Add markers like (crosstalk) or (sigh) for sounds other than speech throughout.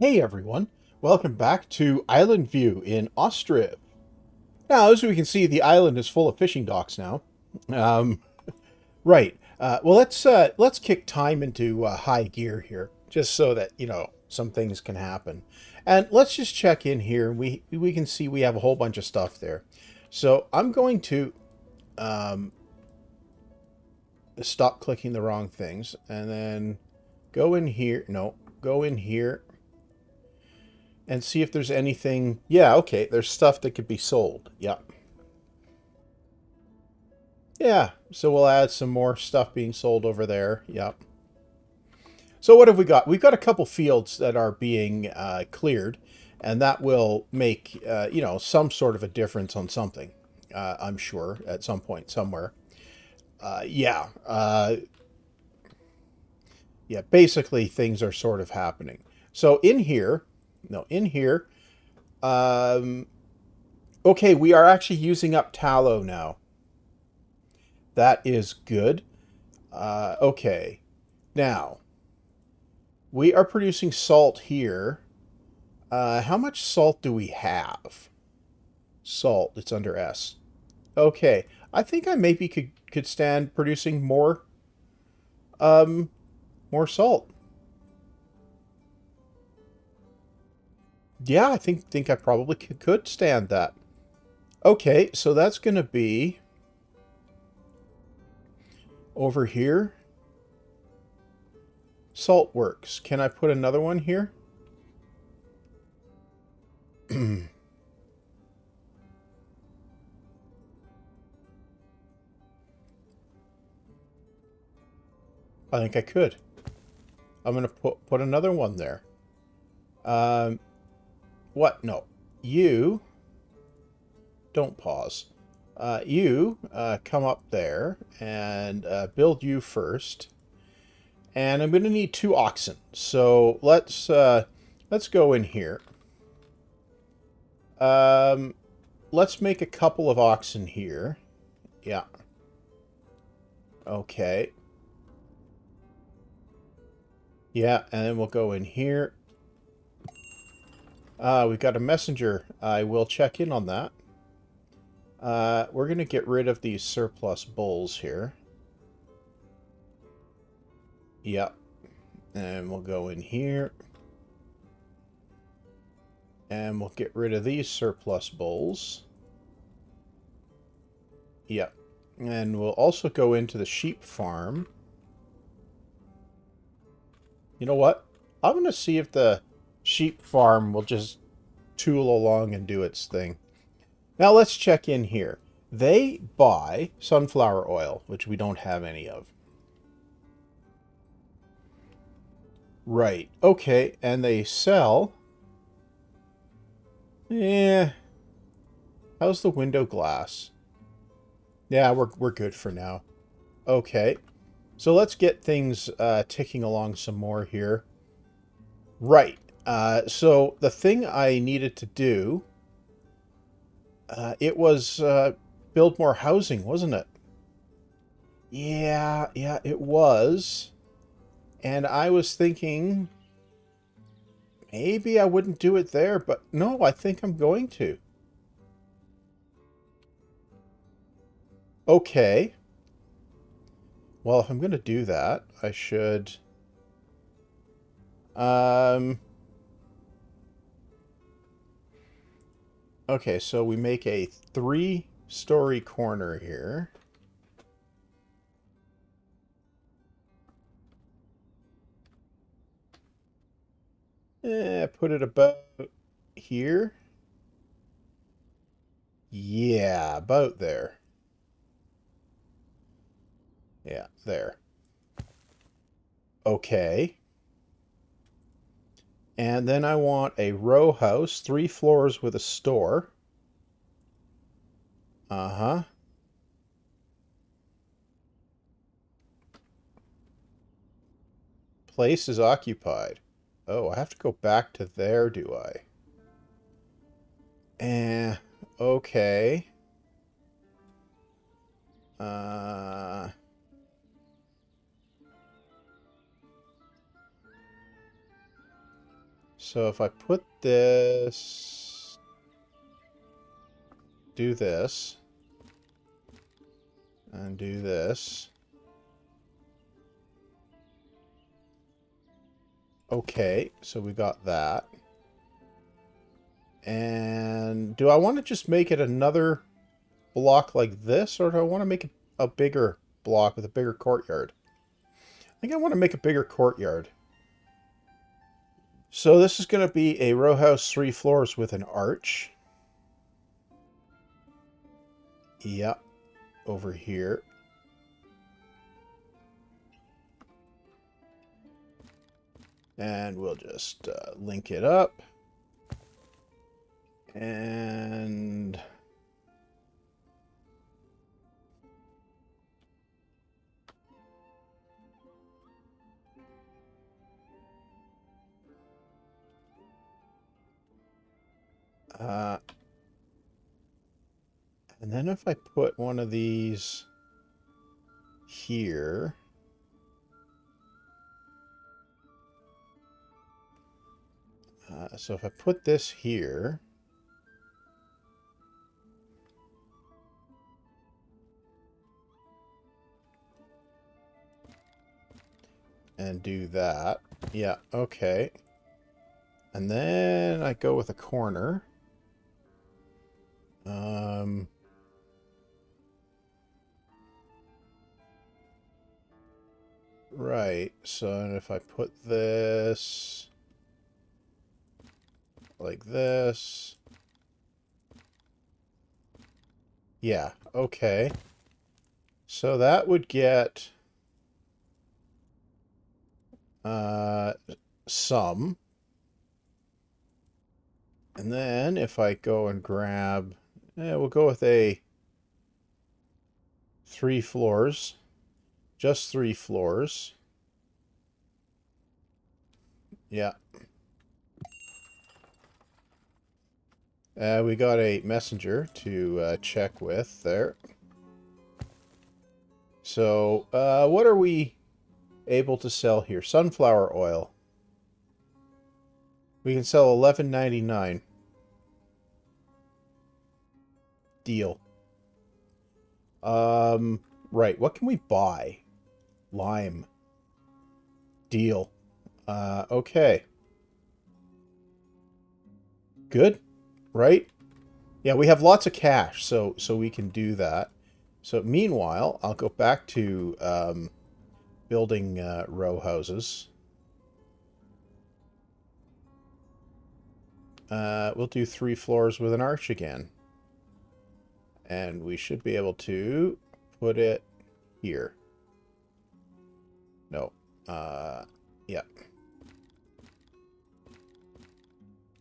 Hey everyone, welcome back to Island View in Ostriv. Now, as we can see, the island is full of fishing docks now. Um, (laughs) right. Uh, well, let's uh, let's kick time into uh, high gear here, just so that you know some things can happen. And let's just check in here. We we can see we have a whole bunch of stuff there. So I'm going to um, stop clicking the wrong things, and then go in here. No, go in here and see if there's anything. Yeah, okay, there's stuff that could be sold. Yep. Yeah, so we'll add some more stuff being sold over there. Yep. So what have we got? We've got a couple fields that are being uh, cleared, and that will make, uh, you know, some sort of a difference on something, uh, I'm sure, at some point, somewhere. Uh, yeah. Uh, yeah, basically things are sort of happening. So in here, no, in here, um, okay, we are actually using up tallow now. That is good. Uh, okay. Now, we are producing salt here. Uh, how much salt do we have? Salt, it's under S. Okay, I think I maybe could, could stand producing more, um, more salt. Yeah, I think think I probably could stand that. Okay, so that's going to be over here. Salt works. Can I put another one here? (clears throat) I think I could. I'm going to put, put another one there. Um, what? No. You... Don't pause. Uh, you uh, come up there and uh, build you first. And I'm going to need two oxen. So let's uh, let's go in here. Um, let's make a couple of oxen here. Yeah. Okay. Yeah, and then we'll go in here. Uh, we've got a messenger. I will check in on that. Uh, we're going to get rid of these surplus bulls here. Yep. And we'll go in here. And we'll get rid of these surplus bulls. Yep. And we'll also go into the sheep farm. You know what? I'm going to see if the sheep farm will just tool along and do its thing. Now let's check in here. They buy sunflower oil, which we don't have any of. Right. Okay. And they sell... Yeah. How's the window glass? Yeah, we're, we're good for now. Okay. So let's get things uh, ticking along some more here. Right. Uh, so the thing I needed to do, uh, it was uh, build more housing, wasn't it? Yeah, yeah, it was. And I was thinking maybe I wouldn't do it there, but no, I think I'm going to. Okay. Well, if I'm going to do that, I should... Um... Okay, so we make a three-story corner here. Eh, put it about here. Yeah, about there. Yeah, there. Okay. And then I want a row house, three floors with a store. Uh-huh. Place is occupied. Oh, I have to go back to there, do I? Eh, okay. Uh... So if I put this, do this, and do this. Okay, so we got that. And do I want to just make it another block like this, or do I want to make a bigger block with a bigger courtyard? I think I want to make a bigger courtyard. So this is going to be a row house, three floors with an arch. Yep, over here. And we'll just uh, link it up. And... then if I put one of these here... Uh, so if I put this here... And do that. Yeah, okay. And then I go with a corner. Um... Right, so if I put this like this. Yeah, okay. So that would get uh, some. And then if I go and grab, eh, we'll go with a three floors, just three floors. Yeah. Uh, we got a messenger to uh, check with there. So, uh, what are we able to sell here? Sunflower oil. We can sell eleven ninety nine. Deal. Um, right. What can we buy? Lime. Deal. Uh, okay. Good right? Yeah, we have lots of cash, so so we can do that. So meanwhile, I'll go back to um, building uh, row houses. Uh, we'll do three floors with an arch again. And we should be able to put it here. No. Uh, yeah.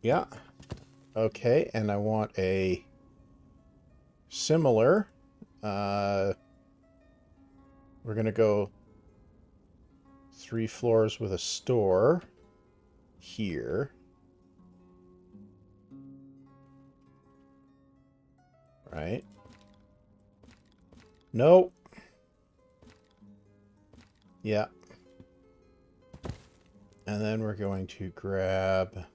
Yeah. Okay, and I want a similar. Uh, we're going to go three floors with a store here. Right. Nope. Yeah. And then we're going to grab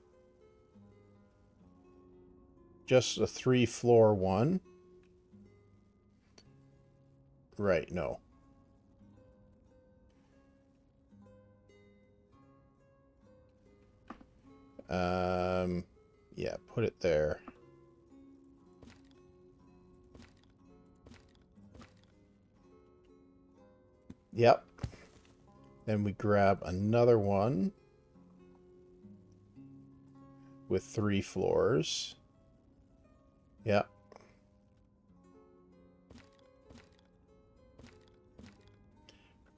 just a three floor one. Right, no. Um, yeah, put it there. Yep. Then we grab another one with three floors. Yeah.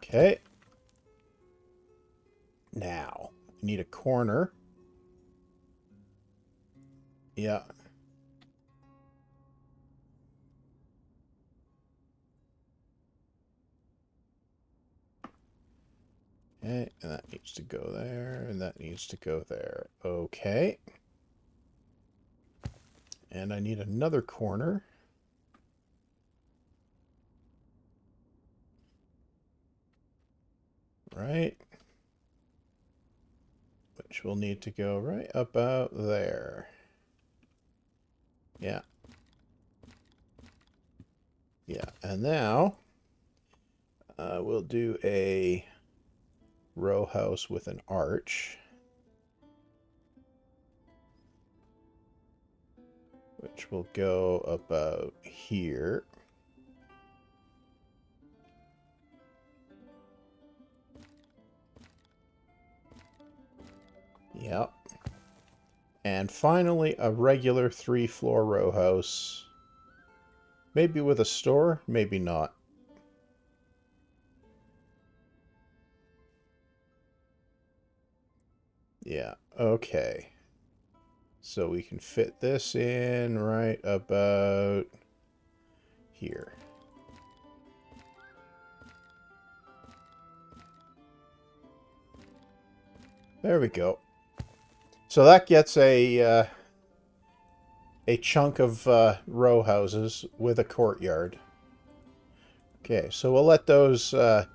Okay. Now, I need a corner. Yeah. Okay, and that needs to go there, and that needs to go there. Okay. And I need another corner. Right. Which will need to go right about there. Yeah. Yeah, and now uh, we'll do a row house with an arch. Which will go about here. Yep. And finally, a regular three-floor row house. Maybe with a store, maybe not. Yeah, okay. So we can fit this in right about here. There we go. So that gets a uh, a chunk of uh, row houses with a courtyard. Okay, so we'll let those uh,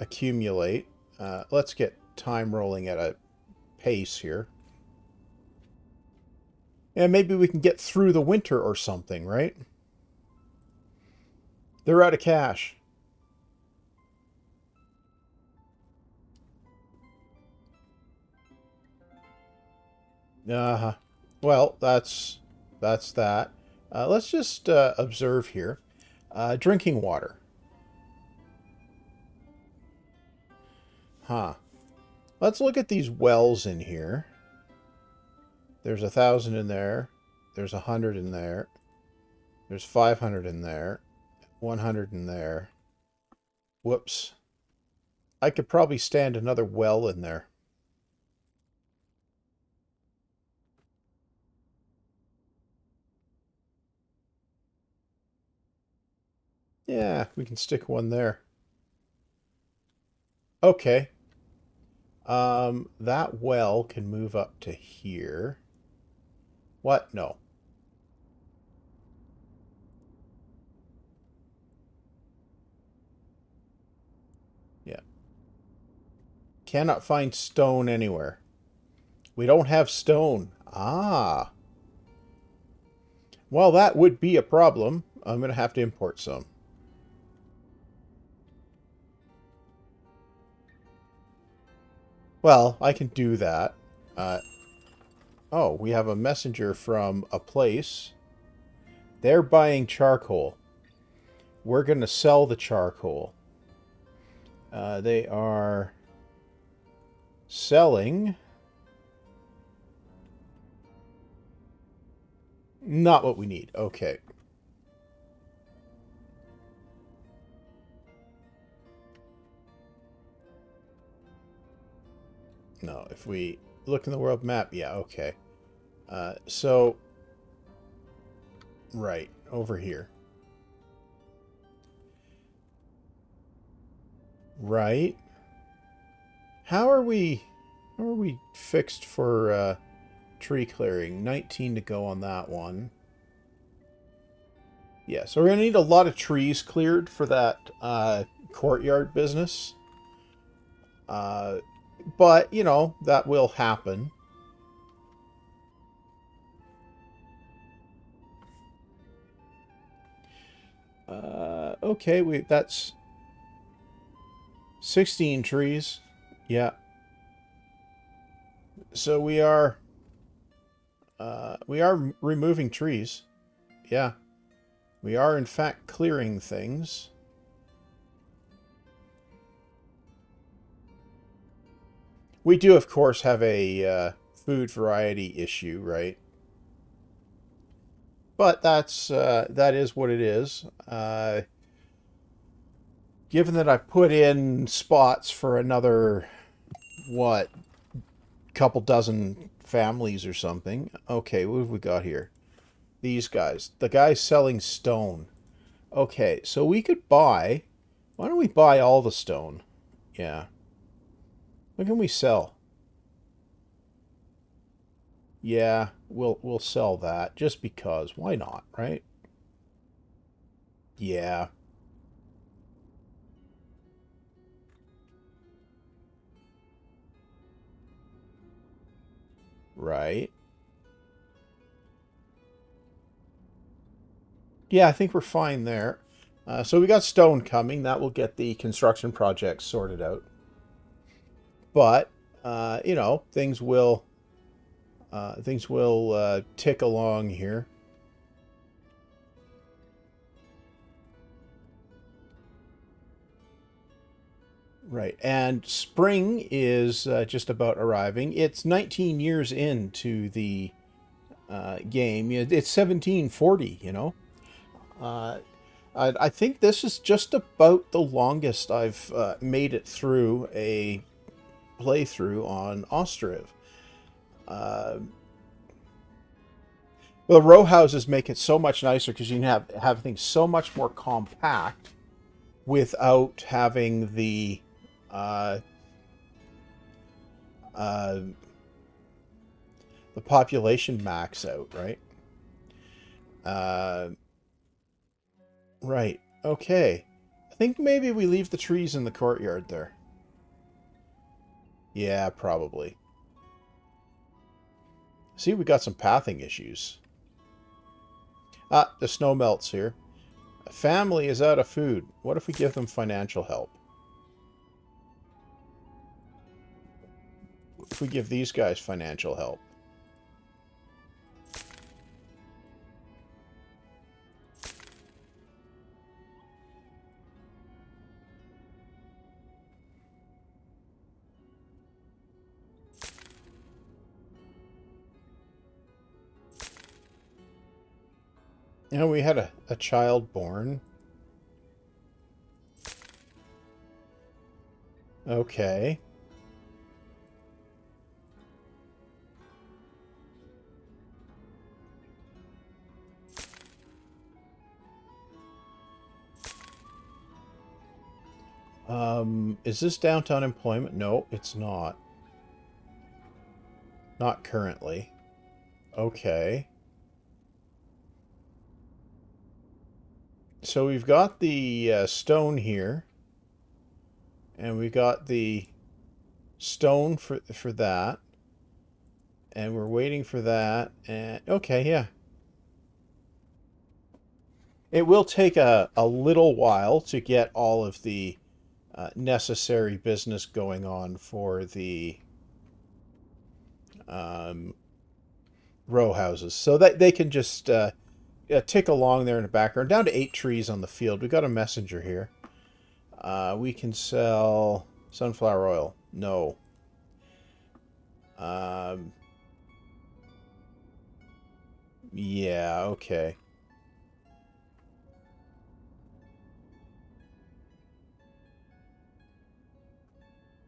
accumulate. Uh, let's get time rolling at a pace here. And maybe we can get through the winter or something, right? They're out of cash. Uh-huh. Well, that's that's that. Uh, let's just uh, observe here. Uh, drinking water. Huh. Let's look at these wells in here. There's a thousand in there. There's a hundred in there. There's 500 in there. 100 in there. Whoops. I could probably stand another well in there. Yeah, we can stick one there. Okay. Um, that well can move up to here. What? No. Yeah. Cannot find stone anywhere. We don't have stone. Ah. Well, that would be a problem. I'm going to have to import some. Well, I can do that. Uh, oh, we have a messenger from a place. They're buying charcoal. We're going to sell the charcoal. Uh, they are selling... Not what we need. Okay. No, if we look in the world map, yeah, okay. Uh, so, right, over here. Right. How are we, how are we fixed for uh, tree clearing? 19 to go on that one. Yeah, so we're going to need a lot of trees cleared for that uh, courtyard business. Uh, but, you know, that will happen. Uh, okay, we that's 16 trees. Yeah. So we are uh, we are removing trees. Yeah. We are in fact clearing things. We do, of course, have a uh, food variety issue, right? But that's uh, that is what it is. Uh, given that I put in spots for another, what, couple dozen families or something. Okay, what have we got here? These guys. The guy's selling stone. Okay, so we could buy... Why don't we buy all the stone? Yeah. What can we sell? Yeah, we'll we'll sell that just because. Why not, right? Yeah. Right. Yeah, I think we're fine there. Uh, so we got stone coming. That will get the construction project sorted out. But, uh, you know, things will uh, things will uh, tick along here. Right, and spring is uh, just about arriving. It's 19 years into the uh, game. It's 1740, you know. Uh, I, I, think this is just about the longest I've uh, made it through a playthrough on Ostriv. Uh, well, the row houses make it so much nicer because you can have, have things so much more compact without having the uh, uh, the population max out, right? Uh, right. Okay. I think maybe we leave the trees in the courtyard there. Yeah, probably. See, we got some pathing issues. Ah, the snow melts here. A family is out of food. What if we give them financial help? If we give these guys financial help? You know, we had a, a child born. Okay. Um, is this downtown employment? No, it's not. Not currently. Okay. So we've got the uh, stone here. And we got the stone for, for that. And we're waiting for that. And okay, yeah. It will take a, a little while to get all of the uh, necessary business going on for the um, row houses. So that they can just uh, uh, tick along there in the background. Down to eight trees on the field. We got a messenger here. Uh, we can sell sunflower oil. No. Um, yeah, okay.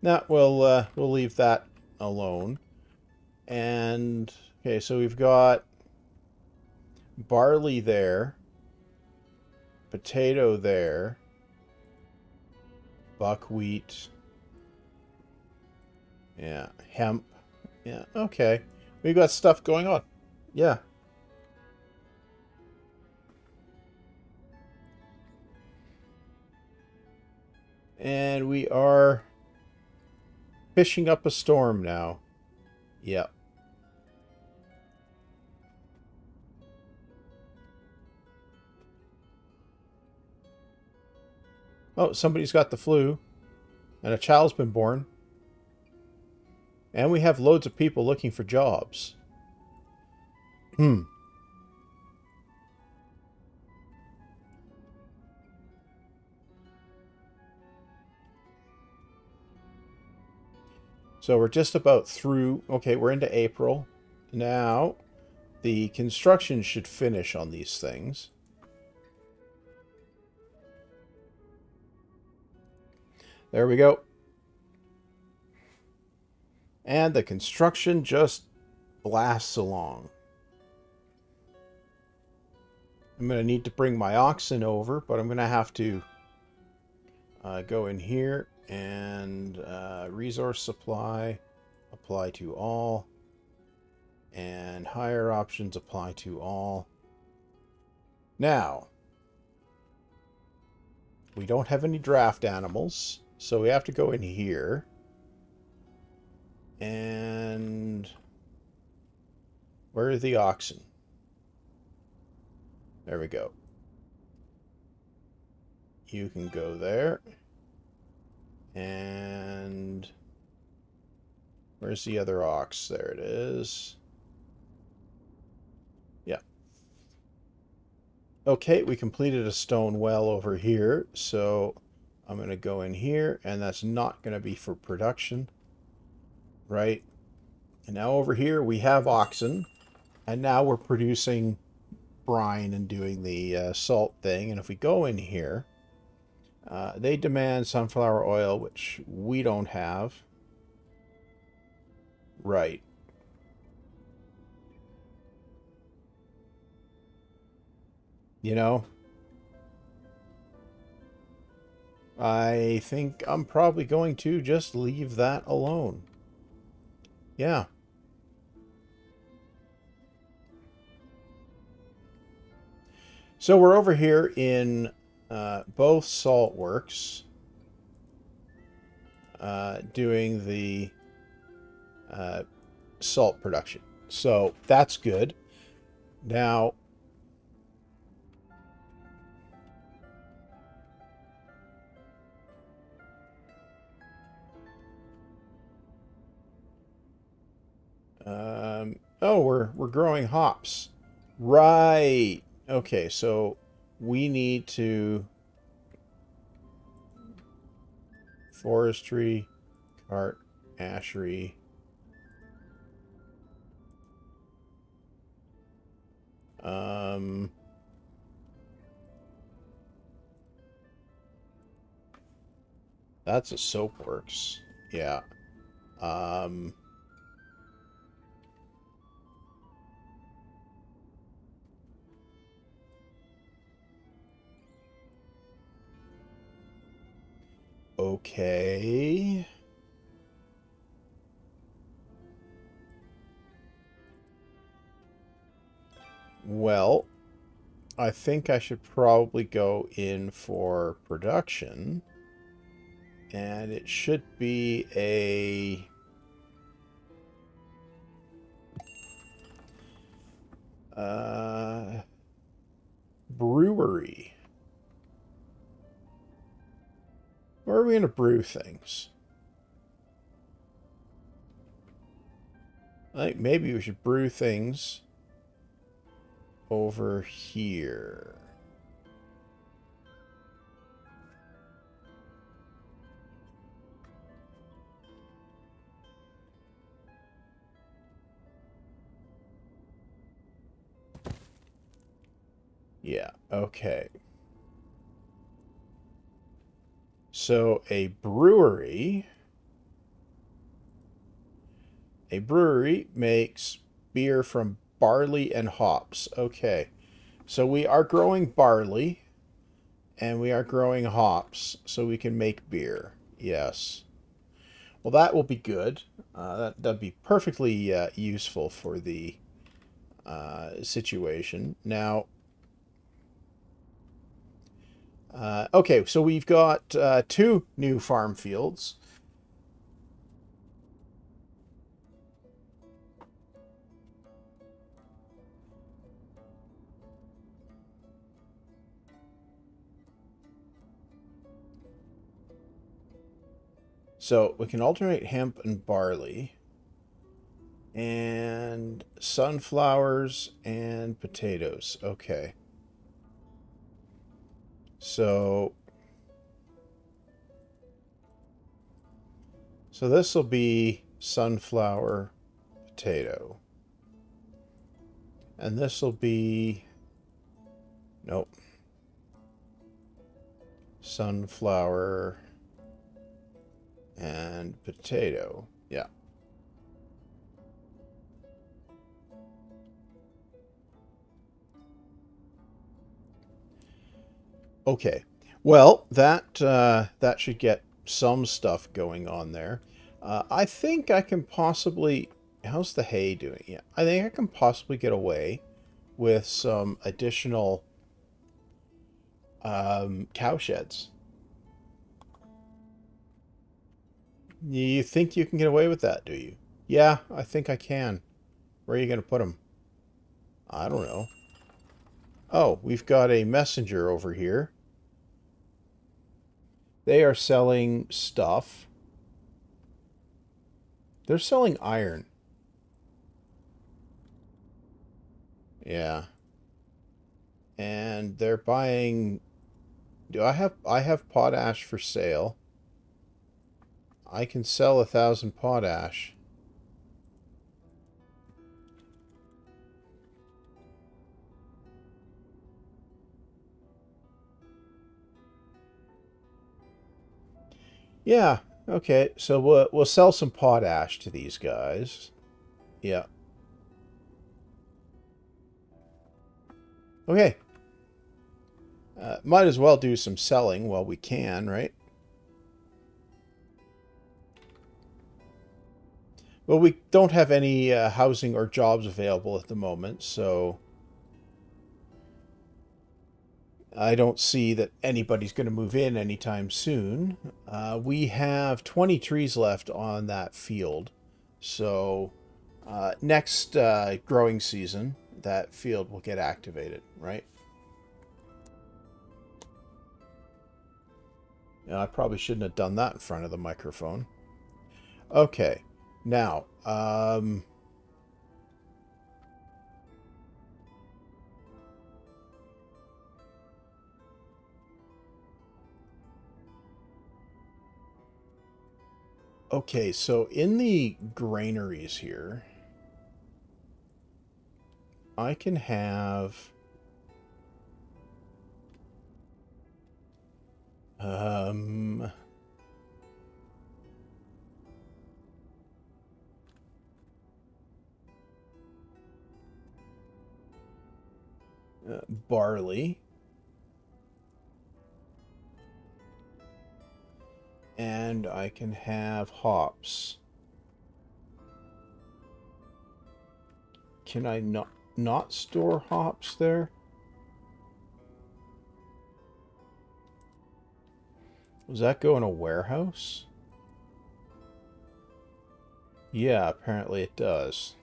Now we'll uh, we'll leave that alone. And okay, so we've got barley there, potato there, buckwheat, yeah, hemp, yeah, okay. We've got stuff going on. Yeah. And we are fishing up a storm now. Yep. Oh, somebody's got the flu. And a child's been born. And we have loads of people looking for jobs. Hmm. So we're just about through. Okay, we're into April. Now, the construction should finish on these things. There we go. And the construction just blasts along. I'm going to need to bring my oxen over, but I'm going to have to uh, go in here and uh, resource supply, apply to all, and hire options apply to all. Now, we don't have any draft animals. So we have to go in here. And Where are the oxen? There we go. You can go there. And where's the other ox? There it is. Yeah. Okay, we completed a stone well over here. So I'm going to go in here, and that's not going to be for production. Right? And now over here we have oxen. And now we're producing brine and doing the uh, salt thing. And if we go in here, uh, they demand sunflower oil, which we don't have. Right. You know? I think I'm probably going to just leave that alone. Yeah. So we're over here in uh, both salt works uh, doing the uh, salt production. So that's good. Now, um, oh, we're, we're growing hops. Right. Okay, so we need to forestry, cart, ashery. Um, that's a soapworks. Yeah. Um, Okay. Well, I think I should probably go in for production. And it should be a... Uh, brewery. Where are we going to brew things? I think maybe we should brew things over here. Yeah, okay. So a brewery, a brewery makes beer from barley and hops. Okay, so we are growing barley and we are growing hops so we can make beer. Yes. Well, that will be good. Uh, that, that'd be perfectly uh, useful for the uh, situation. Now, uh, okay, so we've got uh, two new farm fields. So we can alternate hemp and barley and sunflowers and potatoes. Okay. So, so this will be sunflower potato. And this will be, nope, sunflower and potato. Okay. Well, that uh, that should get some stuff going on there. Uh, I think I can possibly... How's the hay doing? Yeah, I think I can possibly get away with some additional um, cow sheds. You think you can get away with that, do you? Yeah, I think I can. Where are you going to put them? I don't know. Oh, we've got a messenger over here. They are selling stuff. They're selling iron. Yeah. And they're buying do I have I have potash for sale? I can sell a thousand potash. Yeah, okay. So we'll, we'll sell some potash to these guys. Yeah. Okay. Uh, might as well do some selling while we can, right? Well, we don't have any uh, housing or jobs available at the moment, so I don't see that anybody's going to move in anytime soon. Uh, we have 20 trees left on that field. So uh, next uh, growing season, that field will get activated, right? Now, I probably shouldn't have done that in front of the microphone. Okay, now, um, Okay, so in the granaries here, I can have... Um... Uh, barley. And I can have hops. Can I not not store hops there? Does that go in a warehouse? Yeah, apparently it does.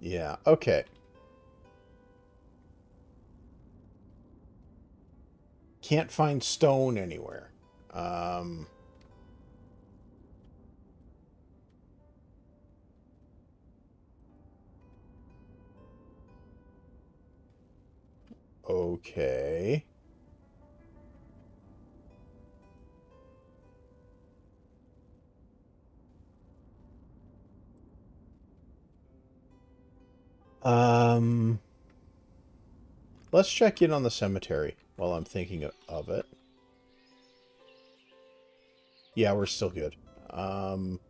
Yeah, okay. Can't find stone anywhere. Um... Okay. Um, let's check in on the cemetery while I'm thinking of it. Yeah, we're still good. Um,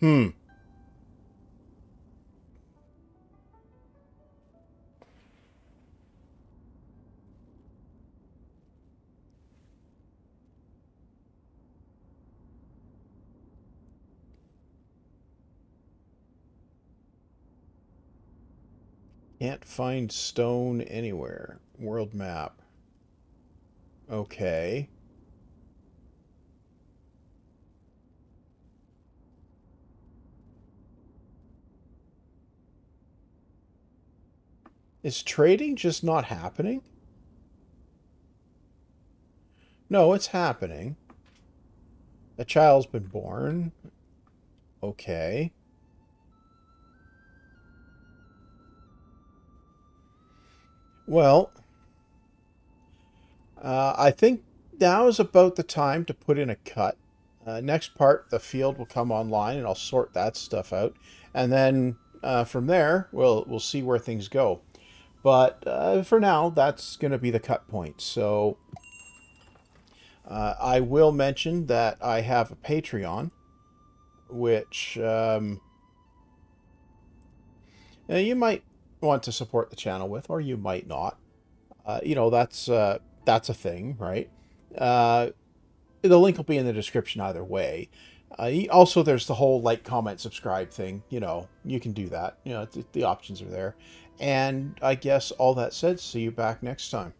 hmm. Can't find stone anywhere. World map. Okay. Is trading just not happening? No, it's happening. A child's been born. Okay. Well, uh, I think now is about the time to put in a cut. Uh, next part, the field will come online, and I'll sort that stuff out, and then uh, from there, we'll we'll see where things go. But uh, for now, that's going to be the cut point. So uh, I will mention that I have a Patreon, which um, you might want to support the channel with, or you might not. Uh, you know, that's uh, that's a thing, right? Uh, the link will be in the description either way. Uh, also, there's the whole like, comment, subscribe thing. You know, you can do that. You know, the, the options are there. And I guess all that said, see you back next time.